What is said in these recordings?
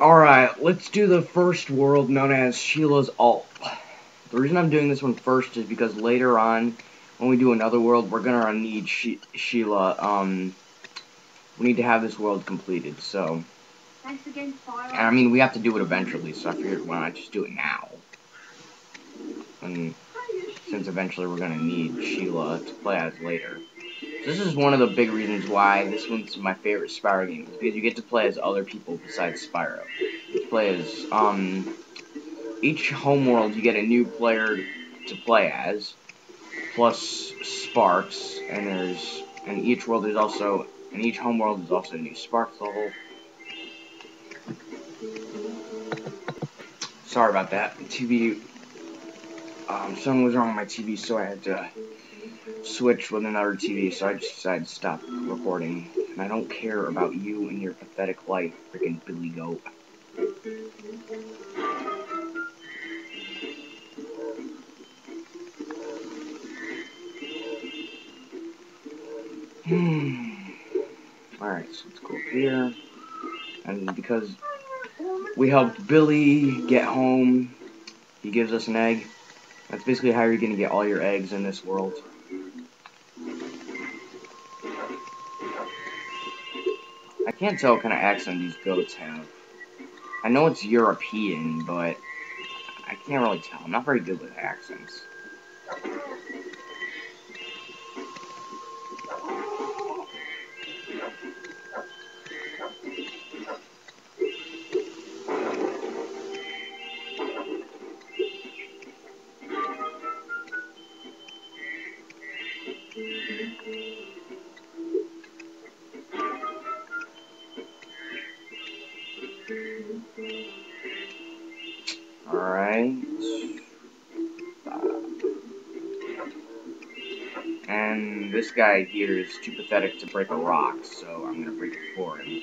Alright, let's do the first world known as Sheila's Alp. The reason I'm doing this one first is because later on, when we do another world, we're gonna need she Sheila, um, we need to have this world completed, so. Thanks again, Fire. I mean, we have to do it eventually, so I figured why not just do it now. And since eventually we're gonna need Sheila to play as later. This is one of the big reasons why this one's my favorite Spyro game, because you get to play as other people besides Spyro. You play as, um, each homeworld you get a new player to play as, plus Sparx, and there's, and each world is also, and each homeworld is also a new Sparx level. Sorry about that. The TV, um, something was wrong with my TV, so I had to switch with another TV, so I just decided to stop recording. And I don't care about you and your pathetic life, freaking Billy Goat. Hmm. Alright, so let's go up here. And because we helped Billy get home, he gives us an egg. That's basically how you're going to get all your eggs in this world. I can't tell what kind of accent these goats have. I know it's European, but I can't really tell. I'm not very good with accents. Alright. And this guy here is too pathetic to break a rock, so I'm gonna break it for him.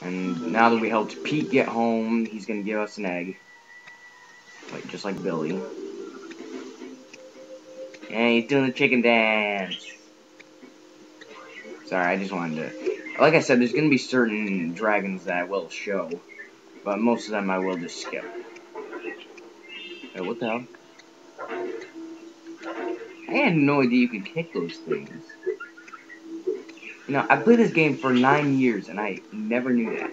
And now that we helped Pete get home, he's gonna give us an egg. Like, just like Billy. And he's doing the chicken dance. Sorry, I just wanted to... Like I said, there's gonna be certain dragons that I will show. But most of them I will just skip. Hey, what the hell? I had no idea you could kick those things. You know, I played this game for nine years and I never knew that.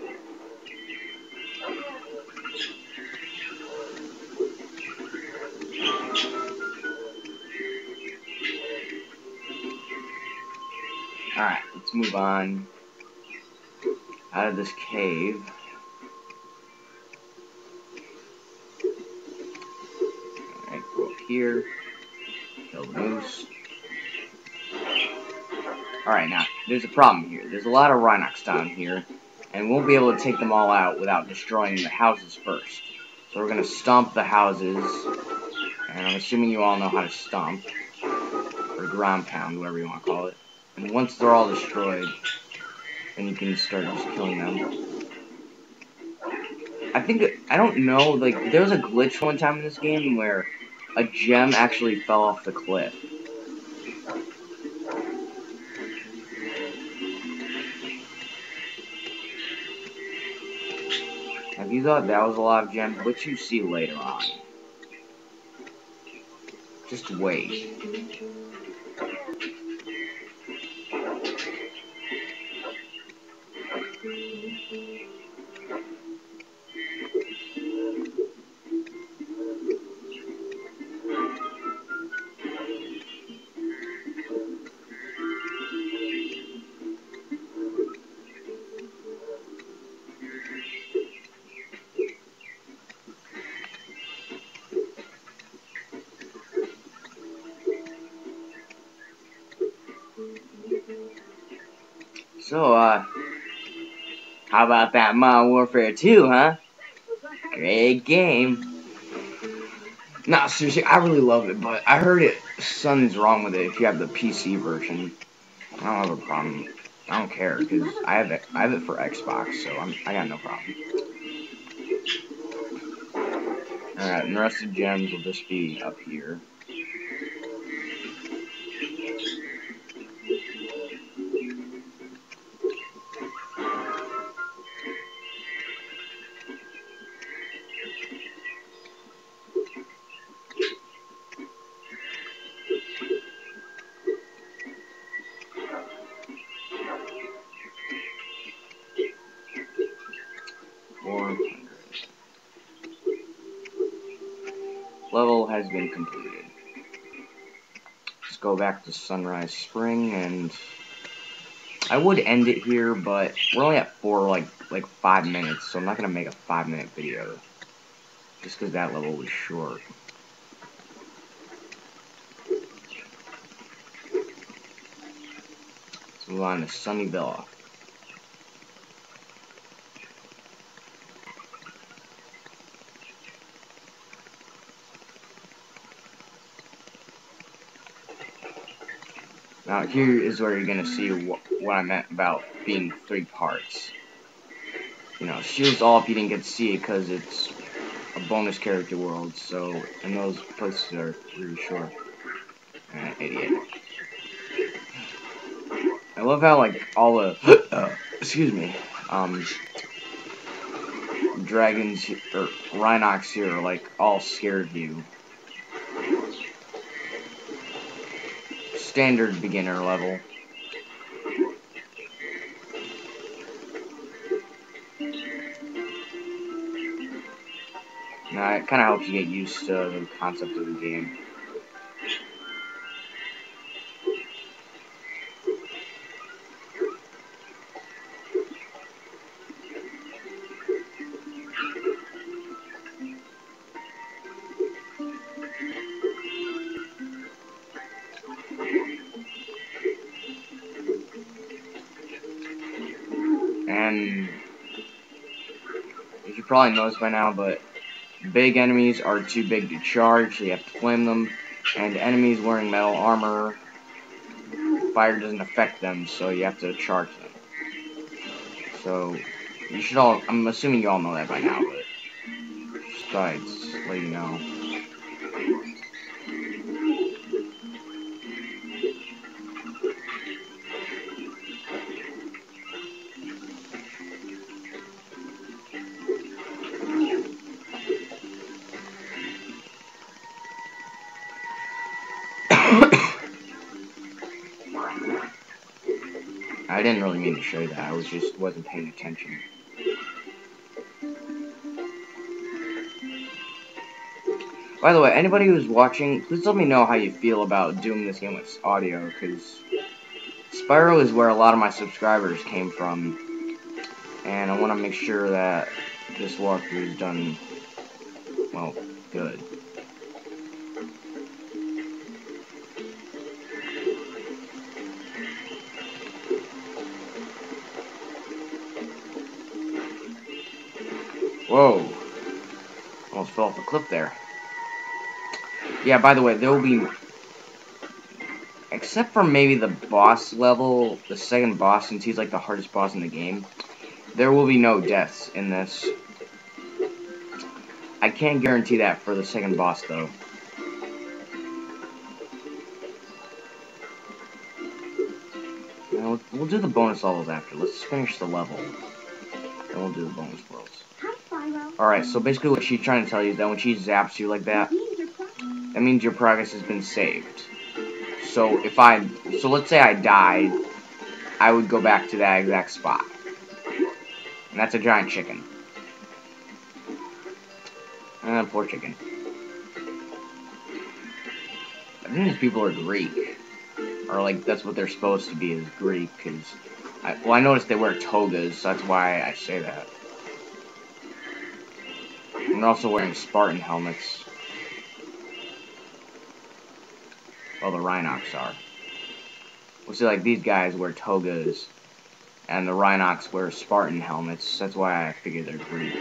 Alright, let's move on out of this cave. Here. Kill the moose. Alright, now, there's a problem here. There's a lot of Rhynocs down here, and we won't be able to take them all out without destroying the houses first. So we're gonna stomp the houses, and I'm assuming you all know how to stomp, or ground pound, whatever you want to call it. And once they're all destroyed, then you can start just killing them. I think, I don't know, like, there was a glitch one time in this game where a gem actually fell off the cliff. Have you thought that was a lot of gems? What you see later on. Just wait. So, uh, how about that Modern Warfare 2, huh? Great game. Nah, seriously, I really love it, but I heard it, something's wrong with it if you have the PC version. I don't have a problem. I don't care, because I have it, I have it for Xbox, so I'm, I got no problem. Alright, and the rest of the gems will just be up here. Been completed. Let's go back to Sunrise Spring, and I would end it here, but we're only at four, like, like five minutes, so I'm not gonna make a five minute video. Just because that level was short. Let's move on to Sunny Now here is where you're gonna see wh what I meant about being three parts. You know, Sheila's Alp if you didn't get to see it because it's a bonus character world, so and those places are really short. Uh, idiot. I love how like all the uh, excuse me, um, dragons or Rhynocs here are like all scared of you. Standard beginner level. Now, it kind of helps you get used to the concept of the game. You probably noticed by now, but big enemies are too big to charge, so you have to flame them. And enemies wearing metal armor, fire doesn't affect them, so you have to charge them. So, you should all, I'm assuming you all know that by now, but just thought I'd let you know. Mean to show that. I was just wasn't paying attention. By the way, anybody who's watching, please let me know how you feel about doing this game with audio, because Spyro is where a lot of my subscribers came from, and I want to make sure that this walkthrough is done, well, good. Whoa. Almost fell off the cliff there. Yeah, by the way, there will be... Except for maybe the boss level, the second boss, since he's like the hardest boss in the game, there will be no deaths in this. I can't guarantee that for the second boss, though. We'll do the bonus levels after. Let's finish the level. Then we'll do the bonus worlds. Alright, so basically what she's trying to tell you is that when she zaps you like that, that means your progress has been saved. So if I, so let's say I died, I would go back to that exact spot. And that's a giant chicken. Ah, poor chicken. I think these people are Greek. Or like, that's what they're supposed to be, is Greek, because... I, well, I noticed they wear togas, so that's why I say that. They're also wearing Spartan helmets. Well, the Rhynocs are. We'll see, like, these guys wear togas, and the Rhynocs wear Spartan helmets. That's why I figured they're Greek.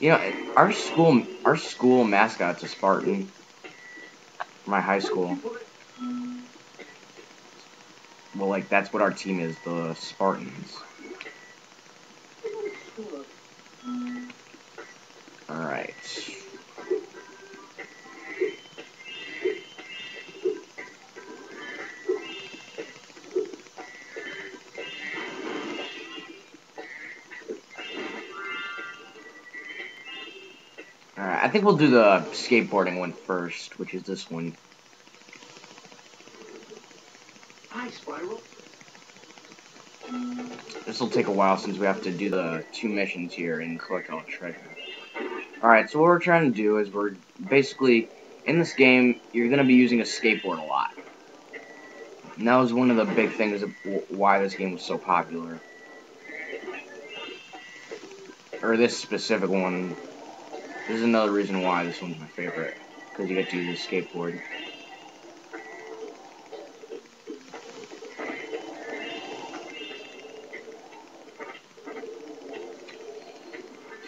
You know, our school, our school mascot's a Spartan. My high school. Well, like, that's what our team is, the Spartans. I think we'll do the skateboarding one first, which is this one. Hi, Spyro. This will take a while since we have to do the two missions here and collect all the treasure. Alright, so what we're trying to do is we're basically, in this game, you're going to be using a skateboard a lot. And that was one of the big things of why this game was so popular. Or this specific one. This is another reason why this one's my favorite. Because you get to use a skateboard.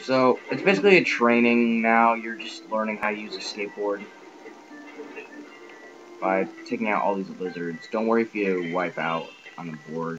So, it's basically a training now. You're just learning how to use a skateboard. By taking out all these lizards. Don't worry if you wipe out on the board.